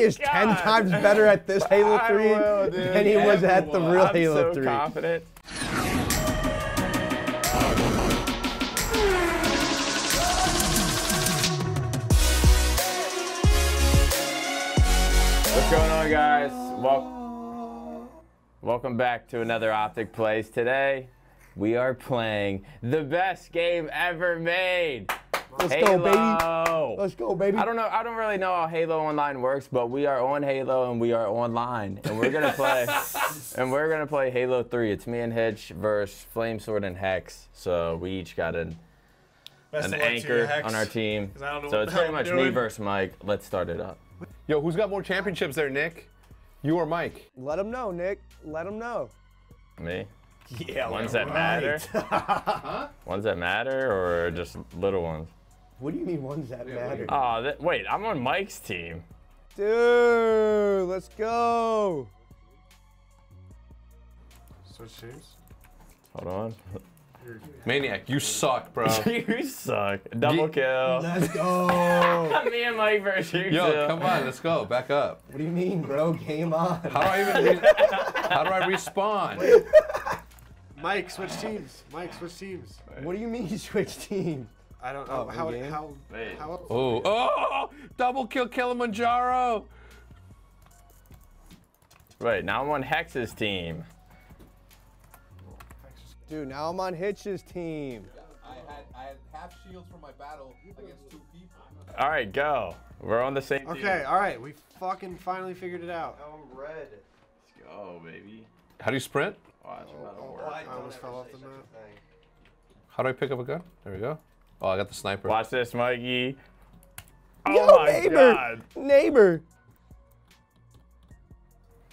Is God. 10 times better at this Halo 3 will, than he was at the real I'm Halo so 3. confident. What's going on, guys? Wel- welcome back to another Optic Plays. Today, we are playing the best game ever made. Let's Halo. go, baby. Let's go, baby. I don't know. I don't really know how Halo Online works, but we are on Halo and we are online, and we're gonna play, and we're gonna play Halo 3. It's me and Hitch versus Flamesword and Hex. So we each got an, Best an of you, anchor on our team. 'Cause I don't know So it's pretty much I'm me versus Mike. Let's start it up. Yo, who's got more championships there, Nick? You or Mike? Let him know, Nick. Let him know. Me. Yeah, Ones that matter. Ones that matter, or just little ones. What do you mean ones that matter? Oh, th- wait. I'm on Mike's team. Dude, let's go. Switch teams. Hold on. Maniac, you suck, bro. you suck. Double kill. Let's go. me and Mike versus you. Yo, two. come on, let's go. Back up. what do you mean, bro? Game on. How do I even? Re- how do I respawn? Mike, switch teams. Mike, switch teams. What do you mean switch teams? I don't Oh, know how in-game? how Wait. how up. Oh, oh! Double kill Kilimanjaro. Right, now I'm on Hex's team. Dude, now I'm on Hitch's team. I had I had half shields for my battle against two people. All right, go. We're on the same team. Okay, all right, we fucking finally figured it out. I'm red. Let's go, baby. How do you sprint? Oh, Watch, that'll Oh, work. I almost fell off the map. How do I pick up a gun? There we go. Oh, I got the sniper. Watch this, Mikey. Oh Yo, my neighbor. god. Neighbor.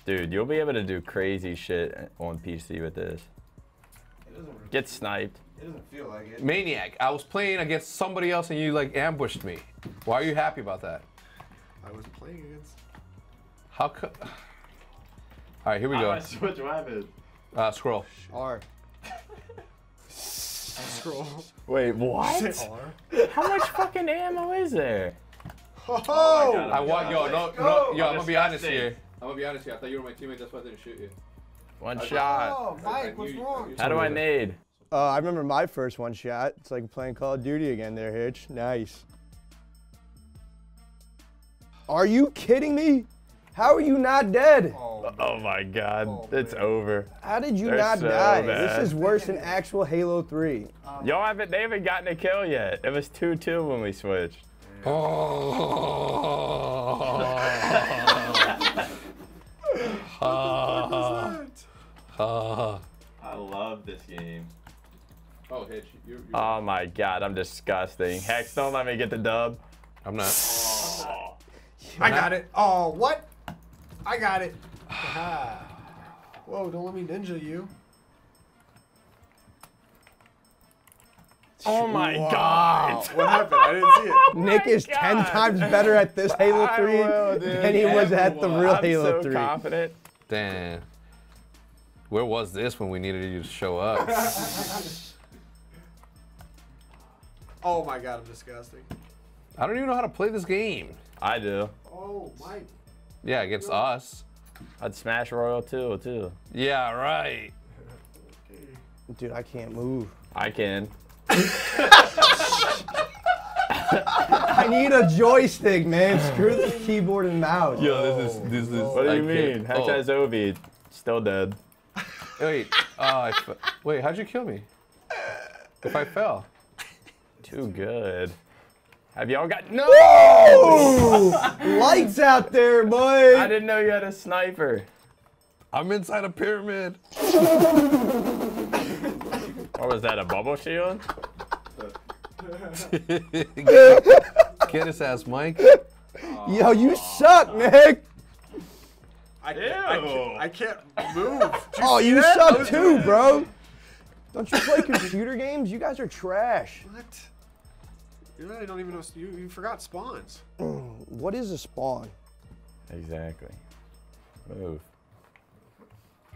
Dude, you'll be able to do crazy shit on PC with this. Get sniped. It doesn't feel like it. Maniac, I was playing against somebody else and you like ambushed me. Why are you happy about that? I was playing against. How co- All right, here we go. I switch weapons? Uh, scroll. R. Scroll. Wait, what? R. How much fucking ammo is there? Oh! I want yo, no, no, yo. I'm gonna be honest disgusting. here. I'm gonna be honest here. I thought you were my teammate. That's why I didn't shoot you. One shot. Oh, Mike, what's wrong? How do I nade? Uh, I remember my first one shot. It's like playing Call of Duty again there, Hitch. Nice. Are you kidding me? How are you not dead? Oh my god, it's over. How did you They're not so die? bad. This is worse than actual Halo 3. Y'all haven't, they haven't gotten a kill yet. It was 2-2 when we switched. Uh, I love this game. oh, Hitch, you're, you're, Oh my god, I'm disgusting. Hex, don't let me get the dub. I'm not. I got it. Oh, what? I got it. Whoa, don't let me ninja you. Oh my god. What happened? I didn't see it. Oh Nick is 10 times better at this Halo 3 will, than he was at the real I'm Halo so 3. confident. Damn. Where was this when we needed you to show up? Oh my god, I'm disgusting. I don't even know how to play this game. I do. Oh, Mike. Yeah, against us. I'd smash Royal too, too. Yeah, right. Dude, I can't move. I can. I need a joystick, man. Screw the keyboard and mouse. Yo, this is oh. this is. What do you can't- mean? Hex oh, has Ovi. Still dead. Wait, oh, I fe- wait. How'd you kill me? If I fell. Too good. Have y'all got no? Lights out there, boy. I didn't know you had a sniper. I'm inside a pyramid. Oh, what was that? A bubble shield? Get his ass, Mike. Yo, you suck, Nick. I, can't- I, can't, I can't move. Did Oh, you that? Suck too, bro. Don't you play computer games? You guys are trash. What? You really don't even know. You, you forgot spawns. Mm, what is a spawn? Exactly. Move.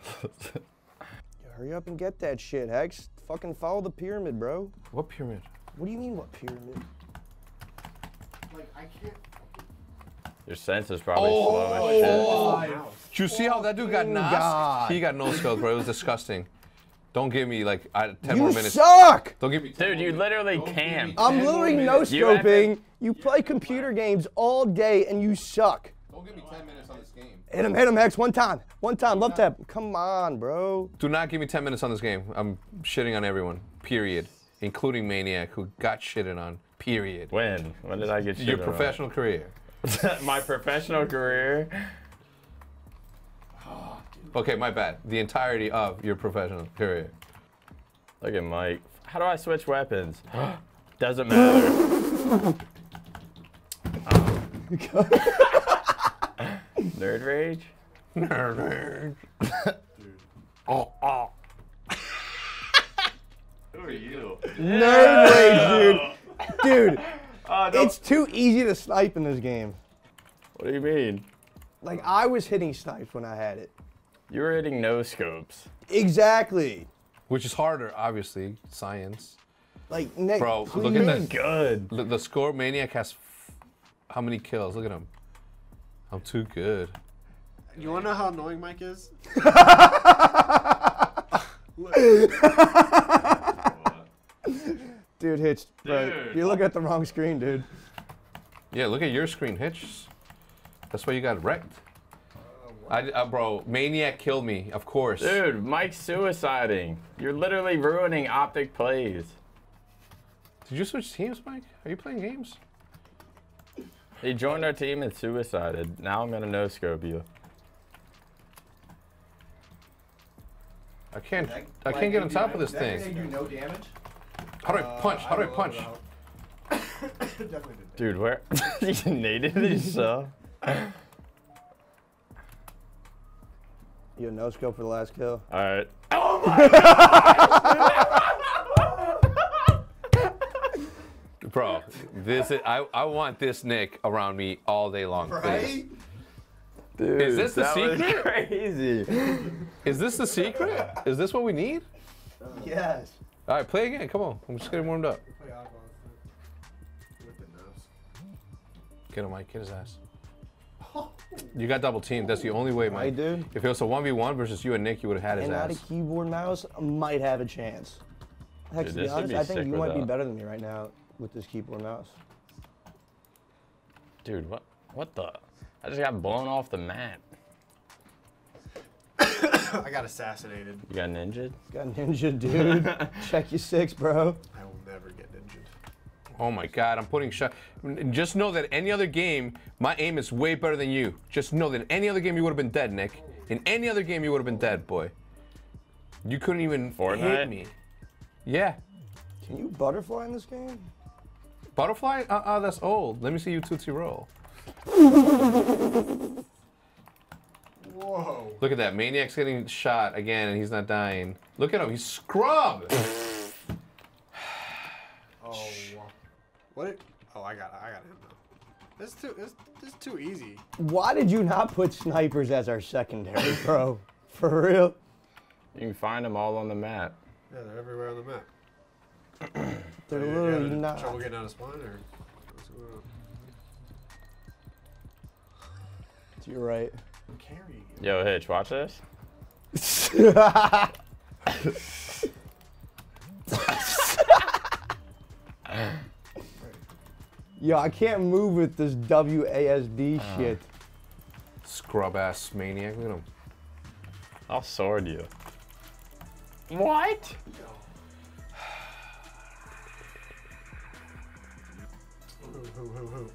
Hurry up and get that shit, Hex. Fucking follow the pyramid, bro. What pyramid? What do you mean, what pyramid? Like I can't. Your sense is probably oh, slow as shit. Oh, did you see how that dude got knocked? God. He got no skills, bro. It was disgusting. Don't give me like I, ten You more minutes. You suck. Don't give me. Dude, more you minutes. literally Don't can't. I'm literally no minutes. You scoping. You play computer games all day and you suck. Don't give me 10 minutes on this game. Hit him, hit him, Hex, one time. One time, love tap. Come on, bro. Do not give me 10 minutes on this game. I'm shitting on everyone. Period. Including Maniac, who got shitted on. Period. When? When did I get shit Your on? professional career. My professional career. Okay, my bad. The entirety of your professional career. Look at Mike. How do I switch weapons? Doesn't matter. Nerd rage? Nerd rage. oh, oh. Who are you? Nerd rage, dude. Dude, oh, no. it's too easy to snipe in this game. What do you mean? Like, I was hitting snipes when I had it. You were hitting no scopes. Exactly. Which is harder, obviously. Science. Like, Nick, Bro, please. look at that. Good. The, the score Maniac has f- how many kills? Look at him. I'm too good. You wanna know how annoying Mike is? Dude, Hitch, bro, Dude. you look at the wrong screen, dude. Yeah, look at your screen, Hitch. That's why you got wrecked. I, uh, bro, Maniac killed me, of course. Dude, Mike's suiciding. You're literally ruining optic plays. Did you switch teams, Mike? Are you playing games? He joined our team and suicided. Now I'm gonna no scope you. I can't. I can't get on top of this thing. do no damage? How do I punch? How do I punch? Dude, where? you needed yourself. You a no scope for the last kill? Alright. Oh Bro, this is, I, I want this Nick around me all day long. please. Dude, Is this the secret? crazy. Is this the secret? Is this what we need? Yes. All right, play again. Come on. I'm just getting warmed up. Play oddball with the nose. Get him, Mike. Get his ass. You got double teamed. That's the only way, Mike. I do. If it was a 1v1 versus you and Nick, you would have had his And out ass. of keyboard mouse, might have a chance. Heck, Dude, to be honest, be I think you with might be better than me right now with this keyboard mouse. Dude, what? What the? I just got blown off the map. I got assassinated. You got ninja? Got ninja, dude. Check your six, bro. I will never get ninja. Oh my God, I'm putting shot. Just know that any other game, my aim is way better than you. Just know that in any other game, you would have been dead, Nick. In any other game, you would have been dead, boy. You couldn't even hit me. Yeah. Can you butterfly in this game? Butterfly? Uh-uh, that's old. Let me see you Tootsie Roll. Whoa. Look at that. Maniac's getting shot again, and he's not dying. Look at him. He's scrub. What? It, oh, I got. I got him though. This too. This, this too easy. Why did you not put snipers as our secondary, bro? For real? You can find them all on the map. Yeah, they're everywhere on the map. They're You literally having not. Trouble getting out of spawn or? what's? You're right. I'm carrying you. Yo, Hitch, watch this. Yo, I can't move with this WASD Uh. shit. Scrub ass maniac. Look at him. I'll sword you. What?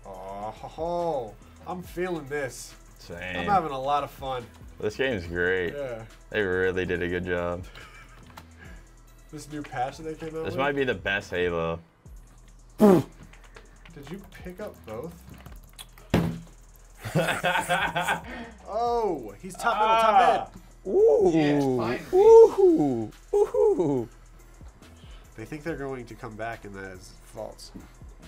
Oh, ho, ho. I'm feeling this. Same. I'm having a lot of fun. This game's great. Yeah. They really did a good job. This new patch that they came out This with. might be the best Halo. Did you pick up both? oh, he's top middle, top ah. mid. Ooh. Yes. Ooh. Ooh. They think they're going to come back, and that is false.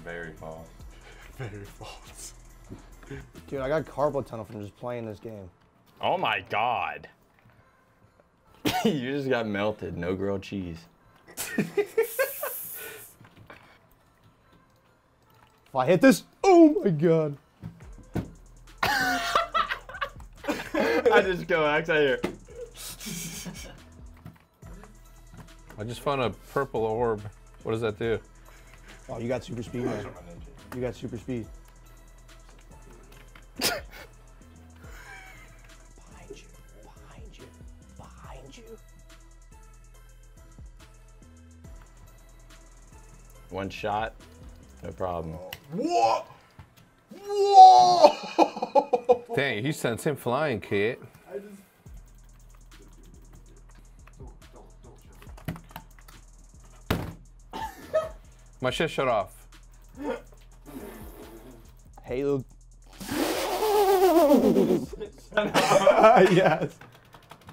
Very false. Very false. Dude, I got carpal tunnel from just playing this game. Oh my god. you just got melted. No grilled cheese. If I hit this, oh my god. I just go X out here. I just found a purple orb. What does that do? Oh, you got super speed, man. You got super speed. behind you, behind you, behind you. One shot, no problem. What? Whoa! Dang, he sent him flying, kid. My shit shut off. Halo. yes.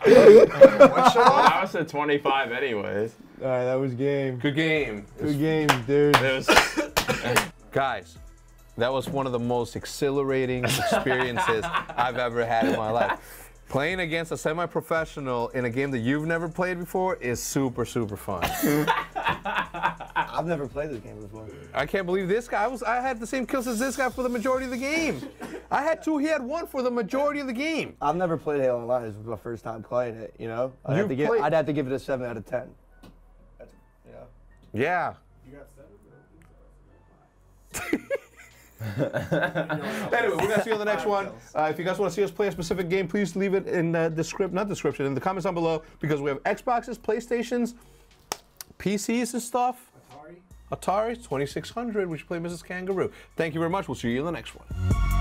That was at 25 anyways. All right, that was game. Good game. Good game, dude. It was Guys, that was one of the most exhilarating experiences I've ever had in my life. Playing against a semi-professional in a game that you've never played before is super, super fun. I've never played this game before. I can't believe this guy I was. I had the same kills as this guy for the majority of the game. I had two. He had one for the majority of the game. I've never played Halo Online. This was my first time playing it. You know, I'd, have You've to, give, I'd have to give it a seven out of ten. That's, you know. Yeah. Anyway, we're gonna see you on the next one. Uh, if you guys want to see us play a specific game, please leave it in the description, not description, in the comments down below because we have Xboxes, PlayStations, PCs, and stuff. Atari. Atari 2600. We should play Mrs. Kangaroo. Thank you very much. We'll see you in the next one.